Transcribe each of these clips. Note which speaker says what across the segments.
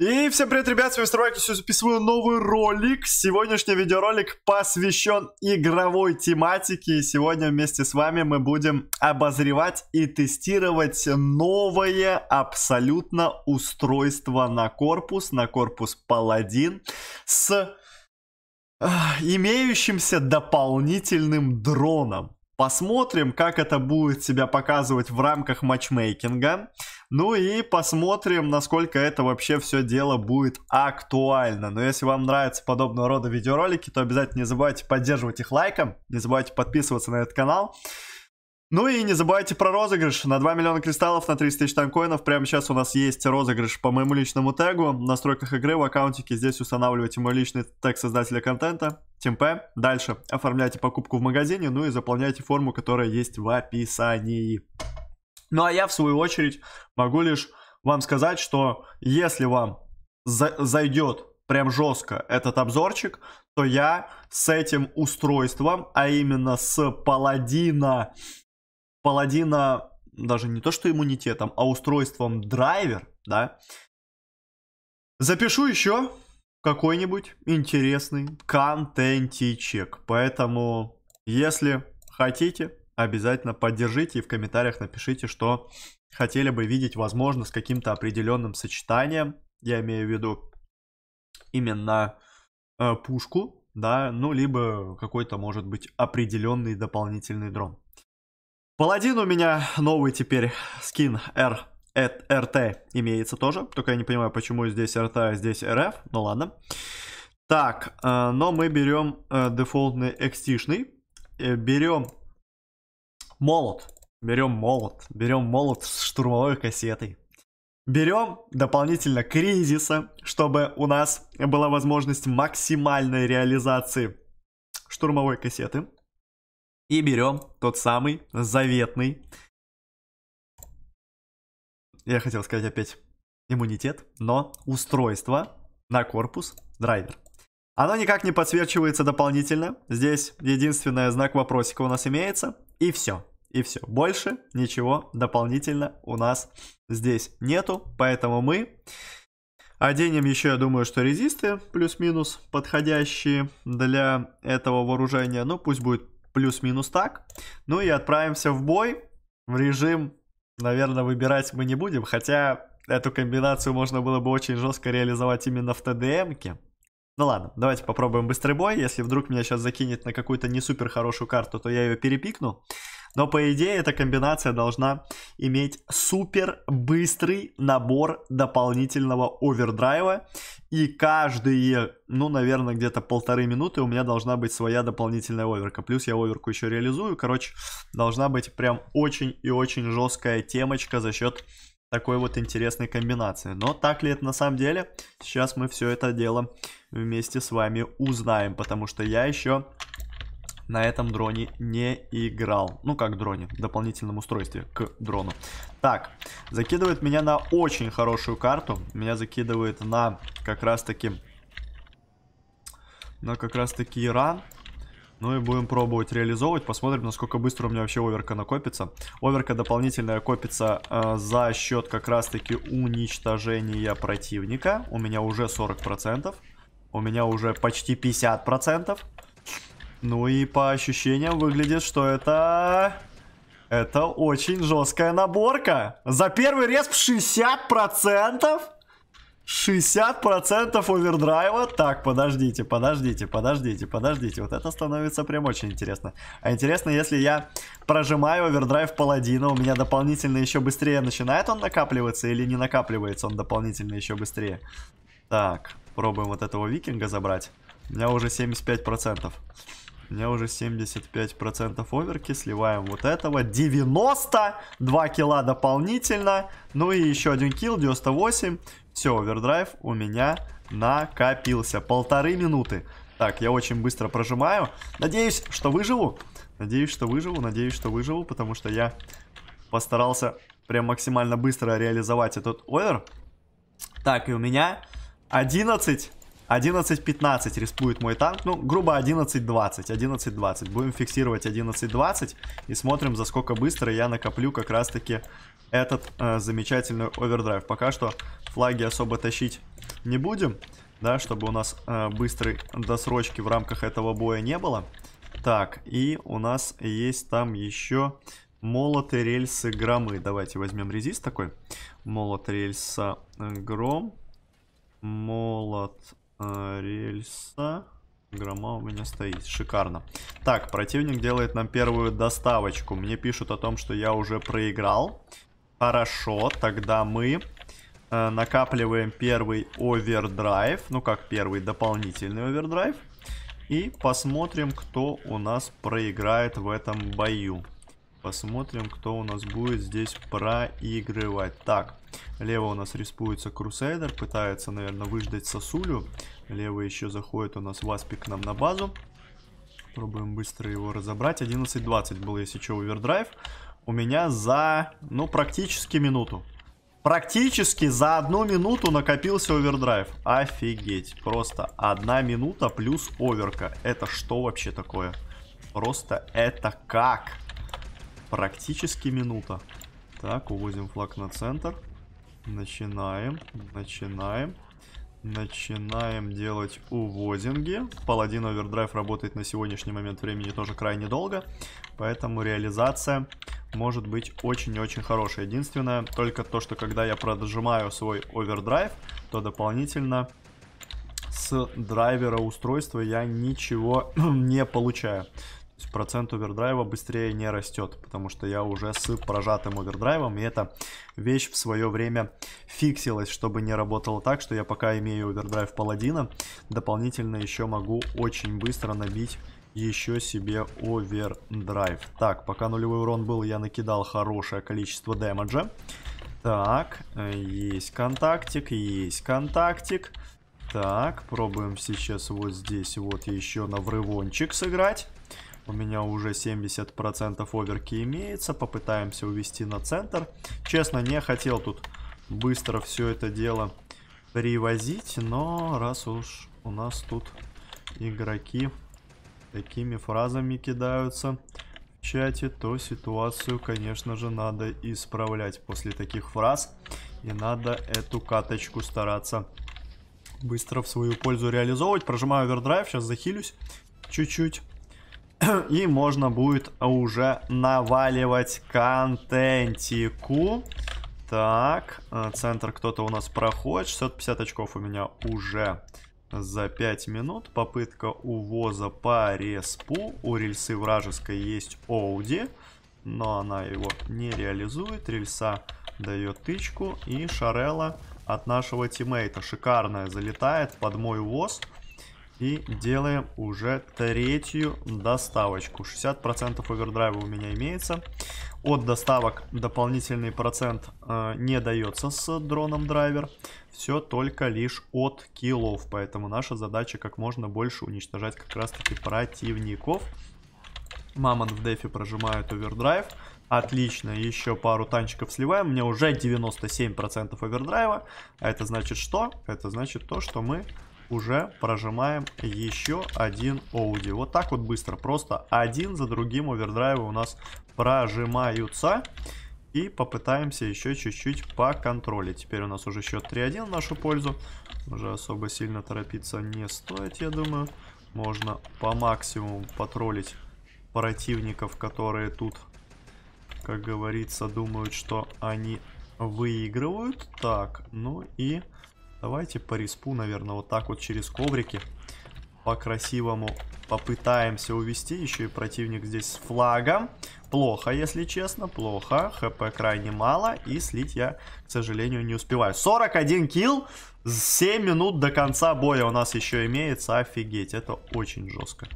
Speaker 1: И всем привет, ребят, с вами Старвайк, сегодня записываю новый ролик. Сегодняшний видеоролик посвящен игровой тематике. И сегодня вместе с вами мы будем обозревать и тестировать новое абсолютно устройство на корпус, на корпус Паладин с э, имеющимся дополнительным дроном. Посмотрим, как это будет себя показывать в рамках матчмейкинга. Ну и посмотрим, насколько это вообще все дело будет актуально. Но если вам нравятся подобного рода видеоролики, то обязательно не забывайте поддерживать их лайком. Не забывайте подписываться на этот канал. Ну и не забывайте про розыгрыш на 2 миллиона кристаллов на 30 тысяч танкоинов. Прямо сейчас у нас есть розыгрыш по моему личному тегу. В настройках игры в аккаунтике здесь устанавливайте мой личный тег создателя контента. TeamP. Дальше оформляйте покупку в магазине, ну и заполняйте форму, которая есть в описании. Ну а я в свою очередь могу лишь вам сказать, что если вам за зайдет прям жестко этот обзорчик, то я с этим устройством, а именно с паладина паладина даже не то что иммунитетом, а устройством драйвер, да, запишу еще какой-нибудь интересный контентичек. Поэтому, если хотите, обязательно поддержите и в комментариях напишите, что хотели бы видеть, возможно, с каким-то определенным сочетанием. Я имею в виду именно э, пушку, да, ну, либо какой-то, может быть, определенный дополнительный дрон. Паладин у меня новый теперь скин R, RT имеется тоже. Только я не понимаю, почему здесь RT, а здесь RF. Ну ладно. Так, э, но мы берем э, дефолтный XT-шный. Э, берем молот. Берем молот. Берем молот с штурмовой кассетой. Берем дополнительно кризиса, чтобы у нас была возможность максимальной реализации штурмовой кассеты. И берем тот самый заветный, я хотел сказать опять иммунитет, но устройство на корпус драйвер. Оно никак не подсвечивается дополнительно. Здесь единственный знак вопросика у нас имеется. И все. И все. Больше ничего дополнительно у нас здесь нету. Поэтому мы оденем еще, я думаю, что резисты плюс-минус подходящие для этого вооружения. Ну, пусть будет плюс-минус так. Ну и отправимся в бой в режим, наверное, выбирать мы не будем, хотя эту комбинацию можно было бы очень жестко реализовать именно в ТДМке. Ну ладно, давайте попробуем быстрый бой. Если вдруг меня сейчас закинет на какую-то не супер хорошую карту, то я ее перепикну. Но по идее эта комбинация должна иметь супер быстрый набор дополнительного овердрайва. И каждые, ну, наверное, где-то полторы минуты у меня должна быть своя дополнительная оверка. Плюс я оверку еще реализую. Короче, должна быть прям очень и очень жесткая темочка за счет такой вот интересной комбинации. Но так ли это на самом деле? Сейчас мы все это дело вместе с вами узнаем, потому что я еще на этом дроне не играл. Ну, как дроне, дополнительном устройстве к дрону. Так, закидывает меня на очень хорошую карту. Меня закидывает на как раз-таки... На как раз-таки Иран. Ну и будем пробовать реализовывать. Посмотрим, насколько быстро у меня вообще оверка накопится. Оверка дополнительная копится э, за счет как раз-таки уничтожения противника. У меня уже 40%. У меня уже почти 50%. Ну и по ощущениям выглядит, что это... Это очень жесткая наборка. За первый респ 60%? 60% овердрайва? Так, подождите, подождите, подождите, подождите. Вот это становится прям очень интересно. А интересно, если я прожимаю овердрайв паладина, у меня дополнительно еще быстрее начинает он накапливаться или не накапливается он дополнительно еще быстрее? Так, пробуем вот этого викинга забрать. У меня уже 75%. У меня уже 75% оверки. Сливаем вот этого. 92 килла дополнительно. Ну и еще один килл, 98. Все, овердрайв у меня накопился. Полторы минуты. Так, я очень быстро прожимаю. Надеюсь, что выживу. Надеюсь, что выживу. Надеюсь, что выживу, потому что я постарался прям максимально быстро реализовать этот овер. Так, и у меня 11 11-15 респует мой танк. Ну, грубо 11-20. 11-20. Будем фиксировать 11-20. И смотрим, за сколько быстро я накоплю как раз-таки этот э, замечательный овердрайв. Пока что флаги особо тащить не будем, да, чтобы у нас э, быстрой досрочки в рамках этого боя не было. Так, и у нас есть там еще молоты, рельсы, громы. Давайте возьмем резист такой. Молот, рельса, гром. Молот, э, рельса... Грома у меня стоит. Шикарно. Так, противник делает нам первую доставочку. Мне пишут о том, что я уже проиграл. Хорошо, тогда мы э, накапливаем первый овердрайв. Ну, как первый дополнительный овердрайв. И посмотрим, кто у нас проиграет в этом бою. Посмотрим, кто у нас будет здесь проигрывать. Так, лево у нас респуется Крусейдер. Пытается, наверное, выждать сосулю. Лево еще заходит у нас Васпик к нам на базу. Пробуем быстро его разобрать. 11.20 был, если что, овердрайв. У меня за, ну, практически минуту. Практически за одну минуту накопился овердрайв. Офигеть. Просто одна минута плюс оверка. Это что вообще такое? Просто это как? Практически минута. Так, увозим флаг на центр. Начинаем. Начинаем. Начинаем делать увозинги. Паладин овердрайв работает на сегодняшний момент времени тоже крайне долго. Поэтому реализация может быть очень-очень хорошая. Единственное, только то, что когда я прожимаю свой овердрайв, то дополнительно с драйвера устройства я ничего не получаю есть процент овердрайва быстрее не растет, потому что я уже с прожатым овердрайвом, и эта вещь в свое время фиксилась, чтобы не работало так, что я пока имею овердрайв паладина, дополнительно еще могу очень быстро набить еще себе овердрайв. Так, пока нулевой урон был, я накидал хорошее количество дэмэджа. Так, есть контактик, есть контактик. Так, пробуем сейчас вот здесь вот еще на врывончик сыграть. У меня уже 70% оверки имеется. Попытаемся увести на центр. Честно, не хотел тут быстро все это дело привозить. Но раз уж у нас тут игроки такими фразами кидаются в чате, то ситуацию, конечно же, надо исправлять после таких фраз. И надо эту каточку стараться быстро в свою пользу реализовывать. Прожимаю овердрайв, сейчас захилюсь чуть-чуть. И можно будет уже наваливать контентику. Так, э, центр кто-то у нас проходит. 650 очков у меня уже за 5 минут. Попытка увоза по респу. У рельсы вражеской есть Оуди. Но она его не реализует. Рельса дает тычку. И Шарелла от нашего тиммейта шикарная залетает под мой увоз. И делаем уже третью доставочку. 60% овердрайва у меня имеется. От доставок дополнительный процент э, не дается с дроном драйвер. Все только лишь от киллов. Поэтому наша задача как можно больше уничтожать как раз таки противников. Мамонт в дефе прожимает овердрайв. Отлично, еще пару танчиков сливаем. У меня уже 97% овердрайва. А это значит что? Это значит то, что мы уже прожимаем еще один Оуди. Вот так вот быстро, просто один за другим овердрайвы у нас прожимаются. И попытаемся еще чуть-чуть поконтролить. Теперь у нас уже счет 3-1 в нашу пользу. Уже особо сильно торопиться не стоит, я думаю. Можно по максимуму потроллить противников, которые тут, как говорится, думают, что они выигрывают. Так, ну и Давайте по респу, наверное, вот так вот через коврики. По-красивому попытаемся увести. Еще и противник здесь с флагом. Плохо, если честно, плохо. ХП крайне мало. И слить я, к сожалению, не успеваю. 41 килл. 7 минут до конца боя у нас еще имеется. Офигеть, это очень жестко.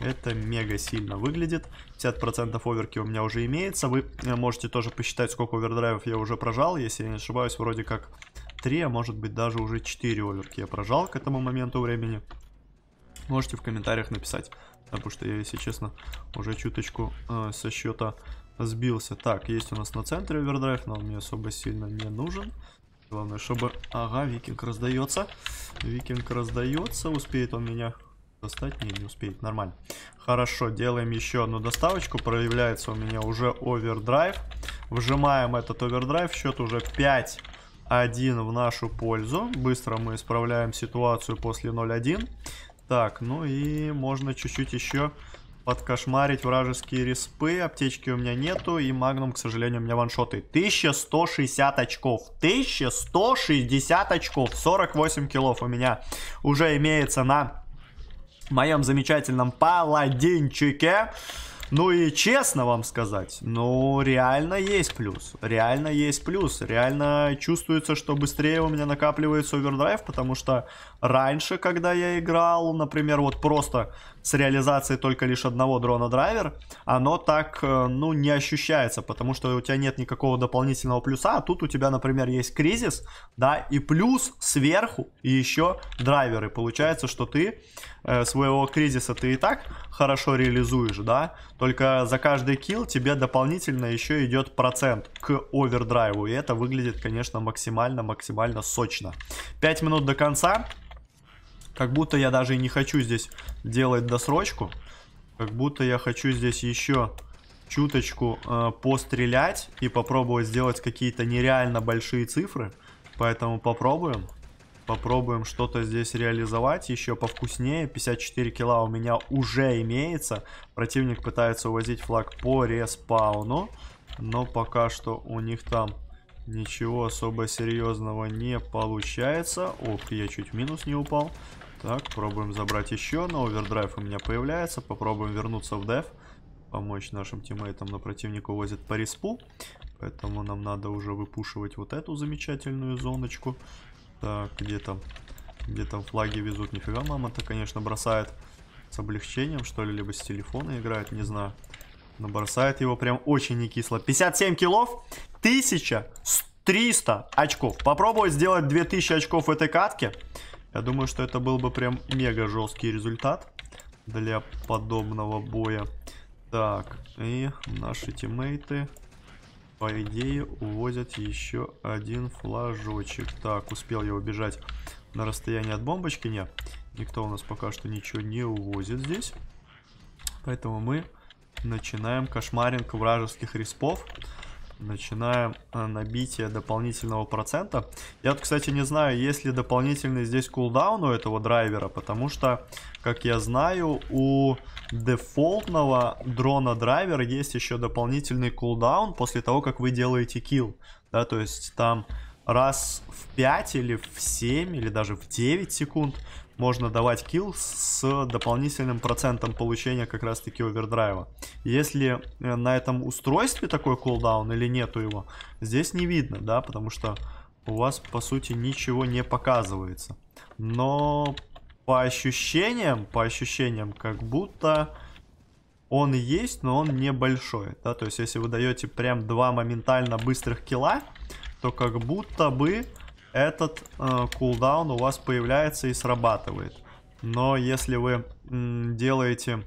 Speaker 1: Это мега сильно выглядит. 50% оверки у меня уже имеется. Вы можете тоже посчитать, сколько овердрайвов я уже прожал. Если я не ошибаюсь, вроде как 3, а может быть даже уже 4 оверки я прожал к этому моменту времени. Можете в комментариях написать, потому что я, если честно, уже чуточку э, со счета сбился. Так, есть у нас на центре овердрайв, но он мне особо сильно не нужен. Главное, чтобы... Ага, викинг раздается. Викинг раздается. Успеет он меня достать? Не, не успеет. Нормально. Хорошо, делаем еще одну доставочку. Проявляется у меня уже овердрайв. Вжимаем этот овердрайв. Счет уже 5 1 в нашу пользу. Быстро мы исправляем ситуацию после 0-1. Так, ну и можно чуть-чуть еще подкошмарить вражеские респы. Аптечки у меня нету. И магнум, к сожалению, у меня ваншоты. 1160 очков. 1160 очков. 48 килов у меня уже имеется на моем замечательном паладинчике. Ну и честно вам сказать, ну реально есть плюс. Реально есть плюс. Реально чувствуется, что быстрее у меня накапливается овердрайв, потому что раньше, когда я играл, например, вот просто с реализацией только лишь одного дрона драйвер, оно так, э, ну, не ощущается, потому что у тебя нет никакого дополнительного плюса, а тут у тебя, например, есть кризис, да, и плюс сверху и еще драйверы. Получается, что ты э, своего кризиса ты и так хорошо реализуешь, да, только за каждый килл тебе дополнительно еще идет процент к овердрайву, и это выглядит, конечно, максимально-максимально сочно. 5 минут до конца. Как будто я даже и не хочу здесь делать досрочку. Как будто я хочу здесь еще чуточку э, пострелять и попробовать сделать какие-то нереально большие цифры. Поэтому попробуем. Попробуем что-то здесь реализовать еще повкуснее. 54 килла у меня уже имеется. Противник пытается увозить флаг по респауну. Но пока что у них там ничего особо серьезного не получается. Ох, я чуть в минус не упал. Так, пробуем забрать еще, но овердрайв у меня появляется. Попробуем вернуться в деф. Помочь нашим тиммейтам, но противник увозит по респу. Поэтому нам надо уже выпушивать вот эту замечательную зоночку. Так, где там? Где там флаги везут? Нифига мама-то, конечно, бросает с облегчением, что ли, либо с телефона играет, не знаю. Но бросает его прям очень не кисло. 57 киллов, 1300 очков. Попробовать сделать 2000 очков в этой катке. Я думаю, что это был бы прям мега жесткий результат для подобного боя. Так, и наши тиммейты, по идее, увозят еще один флажочек. Так, успел я убежать на расстояние от бомбочки? Нет, никто у нас пока что ничего не увозит здесь. Поэтому мы начинаем кошмаринг вражеских респов начинаем э, набитие дополнительного процента. Я вот, кстати, не знаю, есть ли дополнительный здесь кулдаун у этого драйвера, потому что, как я знаю, у дефолтного дрона драйвера есть еще дополнительный кулдаун после того, как вы делаете килл. Да, то есть там раз в 5 или в 7 или даже в 9 секунд можно давать килл с дополнительным процентом получения как раз таки овердрайва. Если э, на этом устройстве такой кулдаун или нету его, здесь не видно, да, потому что у вас по сути ничего не показывается. Но по ощущениям, по ощущениям, как будто он есть, но он небольшой, да, то есть если вы даете прям два моментально быстрых килла, то как будто бы этот э, кулдаун у вас появляется и срабатывает. Но если вы м, делаете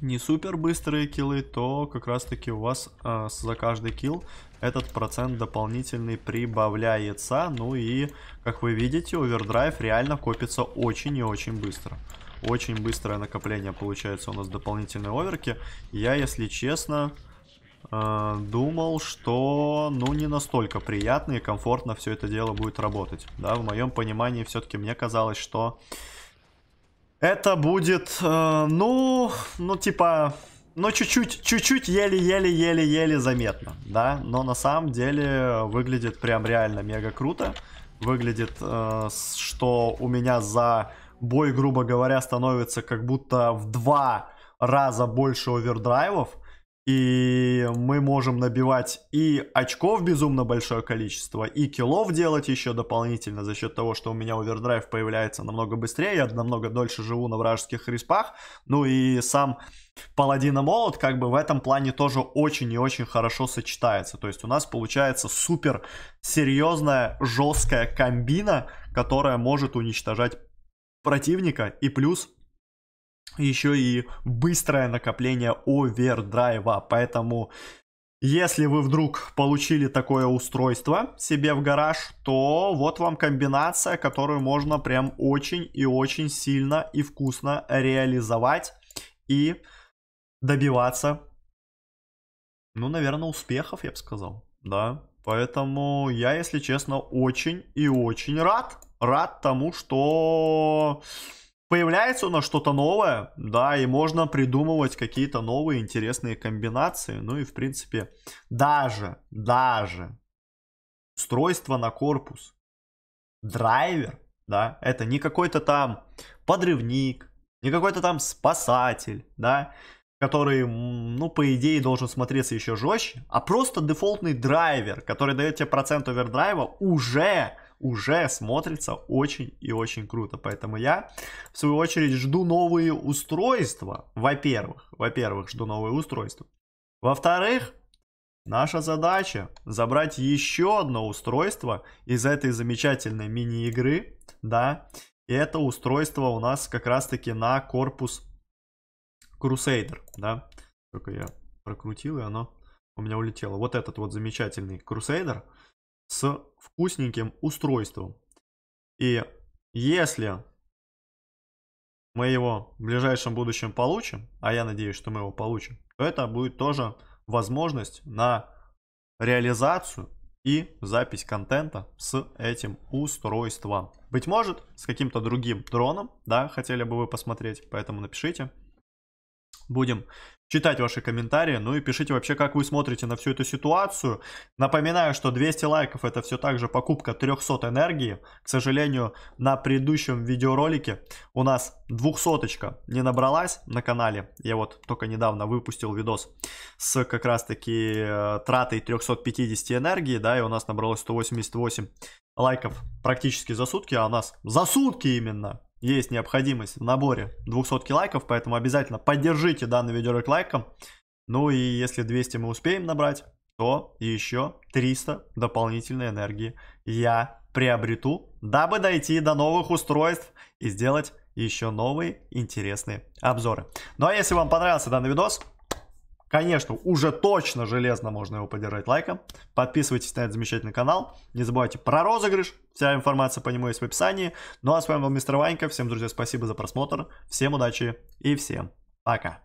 Speaker 1: не супер быстрые киллы, то как раз таки у вас э, за каждый килл этот процент дополнительный прибавляется. Ну и, как вы видите, овердрайв реально копится очень и очень быстро. Очень быстрое накопление получается у нас дополнительной оверки. Я, если честно, э, думал, что, ну, не настолько приятно и комфортно все это дело будет работать. Да, в моем понимании все-таки мне казалось, что это будет, э, ну, ну, типа, ну, чуть-чуть, чуть-чуть еле-еле-еле-еле заметно, да, но на самом деле выглядит прям реально мега круто. Выглядит, э, что у меня за бой, грубо говоря, становится как будто в два раза больше овердрайвов. И мы можем набивать и очков безумно большое количество, и киллов делать еще дополнительно за счет того, что у меня овердрайв появляется намного быстрее, я намного дольше живу на вражеских респах. Ну и сам Паладина Молот как бы в этом плане тоже очень и очень хорошо сочетается. То есть у нас получается супер серьезная жесткая комбина, которая может уничтожать противника и плюс еще и быстрое накопление овердрайва. Поэтому, если вы вдруг получили такое устройство себе в гараж, то вот вам комбинация, которую можно прям очень и очень сильно и вкусно реализовать и добиваться, ну, наверное, успехов, я бы сказал, да. Поэтому я, если честно, очень и очень рад. Рад тому, что появляется у нас что-то новое, да, и можно придумывать какие-то новые интересные комбинации. Ну и, в принципе, даже, даже устройство на корпус, драйвер, да, это не какой-то там подрывник, не какой-то там спасатель, да, который, ну, по идее, должен смотреться еще жестче, а просто дефолтный драйвер, который дает тебе процент овердрайва, уже, уже смотрится очень и очень круто. Поэтому я, в свою очередь, жду новые устройства. Во-первых, во-первых, жду новые устройства. Во-вторых, наша задача забрать еще одно устройство из этой замечательной мини-игры, да, и это устройство у нас как раз-таки на корпус Crusader, да. Только я прокрутил, и оно у меня улетело. Вот этот вот замечательный Crusader с вкусненьким устройством. И если мы его в ближайшем будущем получим, а я надеюсь, что мы его получим, то это будет тоже возможность на реализацию и запись контента с этим устройством. Быть может, с каким-то другим дроном, да, хотели бы вы посмотреть, поэтому напишите. Будем читать ваши комментарии, ну и пишите вообще, как вы смотрите на всю эту ситуацию. Напоминаю, что 200 лайков это все так же покупка 300 энергии. К сожалению, на предыдущем видеоролике у нас 200 не набралась на канале. Я вот только недавно выпустил видос с как раз таки э, тратой 350 энергии, да, и у нас набралось 188 лайков практически за сутки, а у нас за сутки именно есть необходимость в наборе 200 лайков, поэтому обязательно поддержите данный видеоролик лайком. Ну и если 200 мы успеем набрать, то еще 300 дополнительной энергии я приобрету, дабы дойти до новых устройств и сделать еще новые интересные обзоры. Ну а если вам понравился данный видос, Конечно, уже точно железно можно его поддержать лайком. Подписывайтесь на этот замечательный канал. Не забывайте про розыгрыш. Вся информация по нему есть в описании. Ну а с вами был Мистер Ванька. Всем, друзья, спасибо за просмотр. Всем удачи и всем пока.